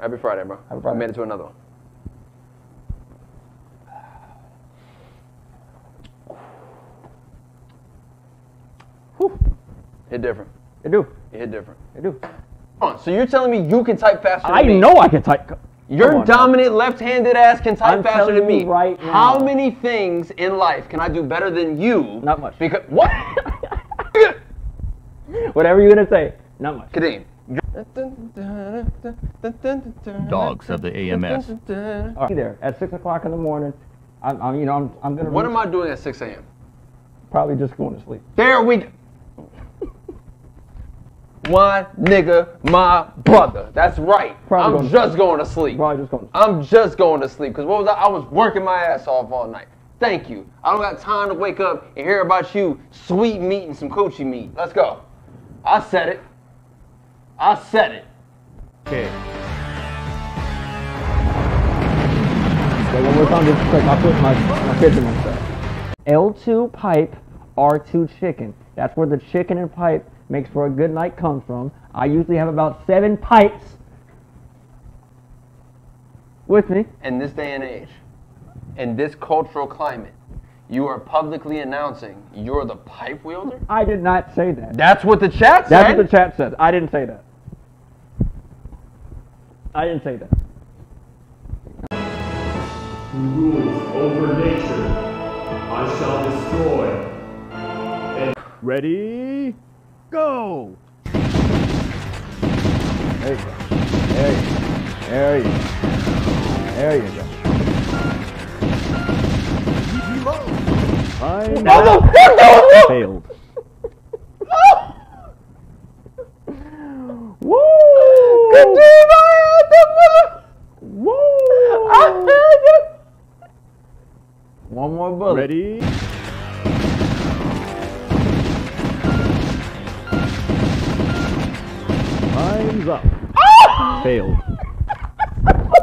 Happy Friday, bro. Happy Friday. We made it to another one. Whew. Hit different. They do. You hit different. They do. On. So you're telling me you can type faster than I know I can type. Your on, dominant left-handed ass can type I'm faster than me. you right How many things in life can I do better than you? Not much. Because what? Whatever you're gonna say. Not much. Kadeem. Dogs of the AMS. All right, there at six o'clock in the morning. I'm, I'm you know, I'm, I'm gonna. What am I doing at 6 a.m.? Probably just going to sleep. There we go. One nigga, my brother. That's right. Probably I'm gonna- just going to sleep. Probably just going. To I'm just going to sleep because what was I? I was working my ass off all night. Thank you. I don't got time to wake up and hear about you sweet meat and some coochie meat. Let's go. I said it. I said it. Okay. Say one more time, just quick. I'll put my my kids in my stuff. L2 pipe, R2 chicken. That's where the chicken and pipe makes for a good night comes from. I usually have about seven pipes with me. In this day and age, in this cultural climate, you are publicly announcing you're the pipe wielder? I did not say that. That's what the chat said. That's what the chat says. I didn't say that. I didn't say that. He rules over nature. I shall destroy. Ready? Go! There you go. There you go. There you go. There you go. Time Motherfucker! failed. Woo! Kadeem, I had the mother- Woo! I had it. One more bullet. Ready? Time's up. Ah! Failed.